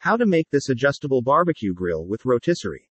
How to make this adjustable barbecue grill with rotisserie.